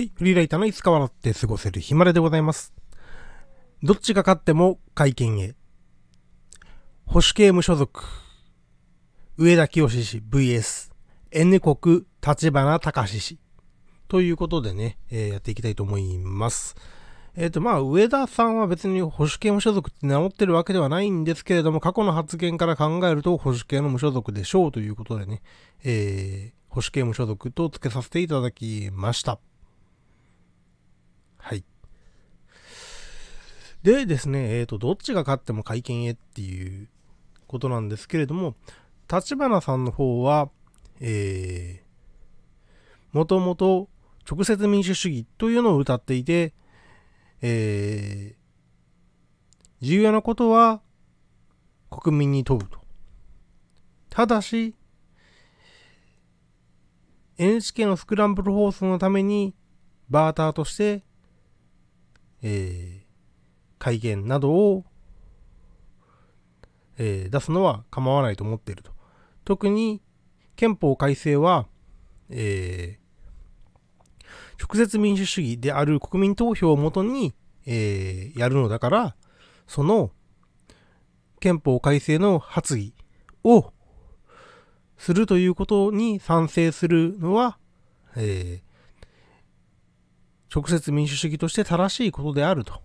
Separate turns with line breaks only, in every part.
はい、フリーライターのいつか笑って過ごせるヒマレでございます。どっちが勝っても会見へ。保守系無所属。上田清氏 VS。N 国立花隆氏。ということでね、えーやっていきたいと思います。えっ、と、まあ、上田さんは別に保守系無所属って名乗ってるわけではないんですけれども、過去の発言から考えると保守系の無所属でしょうということでね、えー、保守系無所属と付けさせていただきました。はい。でですね、えっ、と、どっちが勝っても会見へっていうことなんですけれども、立花さんの方は、えー、もともと直接民主主義というのを歌っていて、えー、重要なことは国民に問うと。ただし、NHK のスクランブル放送のためにバーターとして、えー、会見などを、えー出すのは構わないと思っていると。特に憲法改正は、えー直接民主主義である国民投票をもとに、えーやるのだから、その憲法改正の発議をするということに賛成するのは、えー直接民主主義として正しいことであると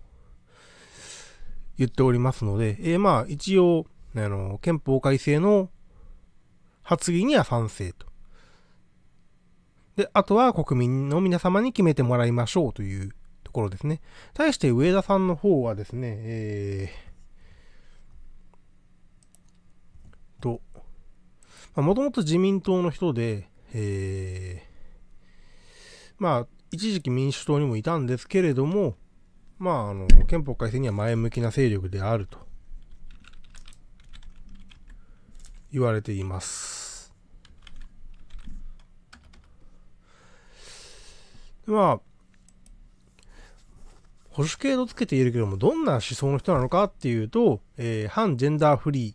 言っておりますので、えーまあ一応、あの、憲法改正の発議には賛成と。で、あとは国民の皆様に決めてもらいましょうというところですね。対して上田さんの方はですね、えー、と、もともと自民党の人で、えー、まあ、一時期民主党にもいたんですけれども、まあ、あの、憲法改正には前向きな勢力であると言われています。まあ、保守系とつけているけども、どんな思想の人なのかっていうと、えー反ジェンダーフリー。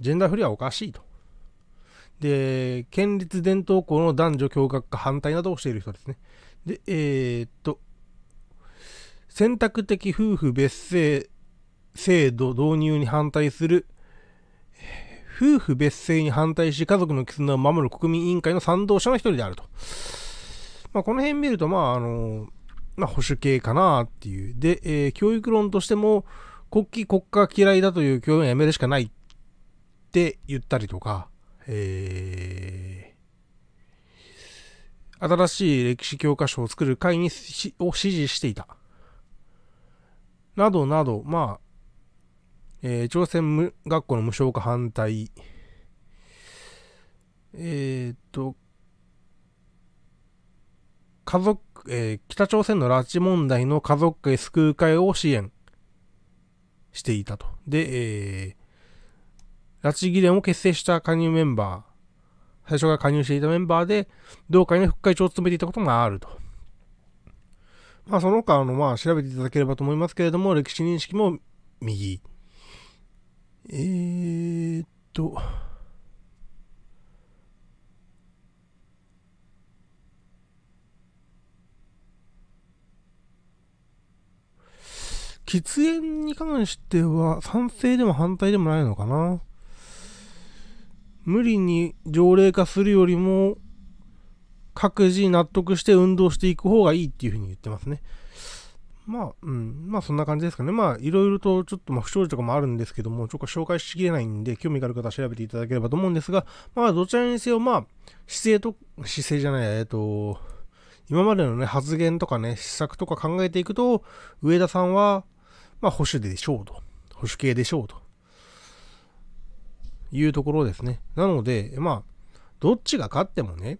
ジェンダーフリーはおかしいと。で、県立伝統校の男女共学化反対などをしている人ですね。で、えーっと、選択的夫婦別姓制度導入に反対する、夫婦別姓に反対し家族の絆を守る国民委員会の賛同者の一人であると。まあ、この辺見ると、まあ、あの、まあ、保守系かなっていう。で、えー教育論としても、国旗国家嫌いだという教員はやめるしかないって言ったりとか、えー新しい歴史教科書を作る会にしを支持していた。などなど、まあ、えー朝鮮学校の無償化反対、えーっと、家族、えー北朝鮮の拉致問題の家族会救う会を支援していたと。で、えー拉致議連を結成した加入メンバー、最初から加入していたメンバーで、同会の副会長を務めていたことがあると。まあ、その他の、まあ、調べていただければと思いますけれども、歴史認識も右。えーっと、喫煙に関しては賛成でも反対でもないのかな。無理に条例化するよりも、各自納得して運動していく方がいいっていうふうに言ってますね。まあ、うん、まあそんな感じですかね。まあいろいろとちょっとま不祥事とかもあるんですけども、ちょっと紹介しきれないんで、興味がある方は調べていただければと思うんですが、まあどちらにせよ、まあ姿勢と、姿勢じゃない、えっと、今までのね、発言とかね、施策とか考えていくと、上田さんは、まあ保守でしょうと。保守系でしょうと。いうところですね。なので、まあ、どっちが勝ってもね、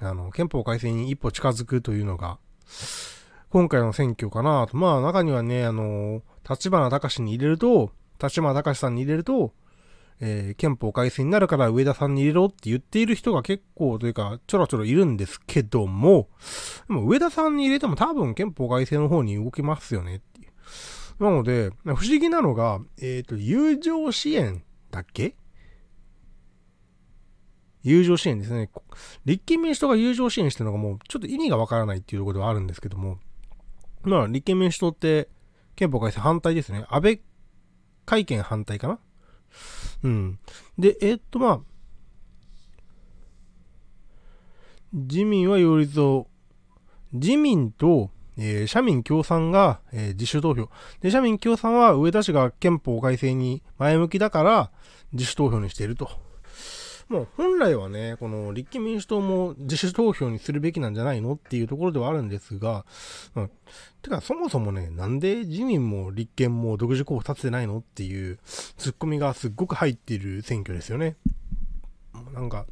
あの、憲法改正に一歩近づくというのが、今回の選挙かなと。まあ、中にはね、あの、立花隆に入れると、立花隆さんに入れると、えー憲法改正になるから上田さんに入れろって言っている人が結構というか、ちょろちょろいるんですけども、でも上田さんに入れても多分憲法改正の方に動きますよねっていう。なので、不思議なのが、えっ、と、友情支援だっけ友情支援ですね。立憲民主党が友情支援してるのがもうちょっと意味がわからないっていうところではあるんですけども、まあ、立憲民主党って憲法改正反対ですね。安倍会見反対かなうん。で、えー、っと、まあ、自民は擁立を、自民と、えー、社民共産が、えー、自主投票。で、社民共産は上田氏が憲法改正に前向きだから自主投票にしていると。もう本来はね、この立憲民主党も自主投票にするべきなんじゃないのっていうところではあるんですが、うん、てかそもそもね、なんで自民も立憲も独自候補立ててないのっていうツッコミがすっごく入っている選挙ですよね。なんか、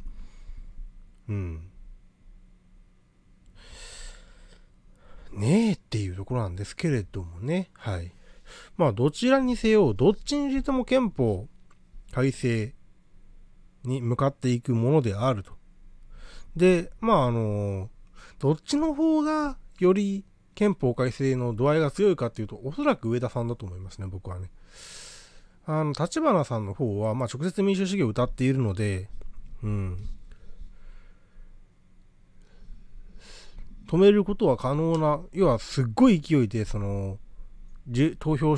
うん。ねえっていうところなんですけれどもね。はい。まあ、どちらにせよ、どっちにしても憲法改正に向かっていくものであると。で、まあ、あの、どっちの方がより憲法改正の度合いが強いかっていうと、おそらく上田さんだと思いますね、僕はね。あの、立花さんの方は、まあ、直接民主主義を歌っているので、うん。止めることは可能な、要はすっごい勢いで、その、投票を、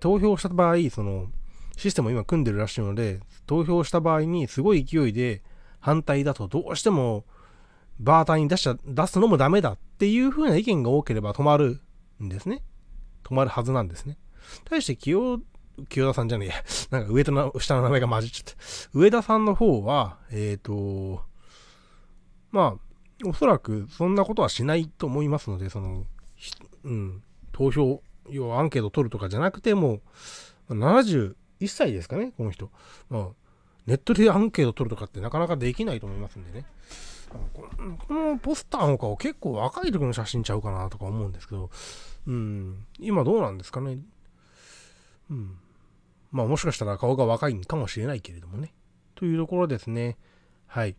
投票した場合、その、システムを今組んでるらしいので、投票した場合にすごい勢いで反対だとどうしてもバーターに出しちゃ、出すのもダメだっていう風な意見が多ければ止まるんですね。止まるはずなんですね。対して清、清田さんじゃねえや。なんか上との下の名前が混じっちゃった。上田さんの方は、えっ、ー、と、まあ、おそらくそんなことはしないと思いますので、その、うん、投票、要はアンケート取るとかじゃなくても、70、1歳ですかね、この人。まあ、ネットでアンケート取るとかってなかなかできないと思いますんでね。このポスターの顔結構若い時の写真ちゃうかなとか思うんですけど、うん、今どうなんですかね。うん。まあもしかしたら顔が若いかもしれないけれどもね。というところですね。はい。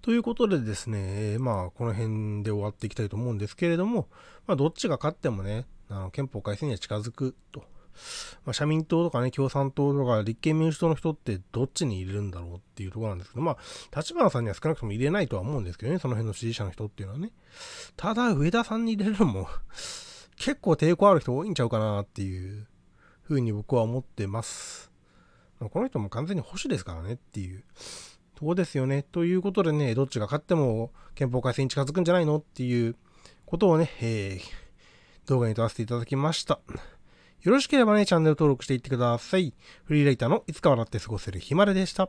ということでですね、まあこの辺で終わっていきたいと思うんですけれども、まあどっちが勝ってもね、あの憲法改正には近づくとまあ、社民党とかね、共産党とか立憲民主党の人ってどっちに入れるんだろうっていうところなんですけど、まあ、立花さんには少なくとも入れないとは思うんですけどね、その辺の支持者の人っていうのはね。ただ、上田さんに入れるのも 結構抵抗ある人多いんちゃうかなっていうふうに僕は思ってます。まあ、この人も完全に保守ですからねっていう。とこですよね。ということでね、どっちが勝っても憲法改正に近づくんじゃないのっていうことをね、えー、動画に撮らせていただきました。よろしければね、チャンネル登録していってください。フリーライターのいつか笑って過ごせるひまれでした。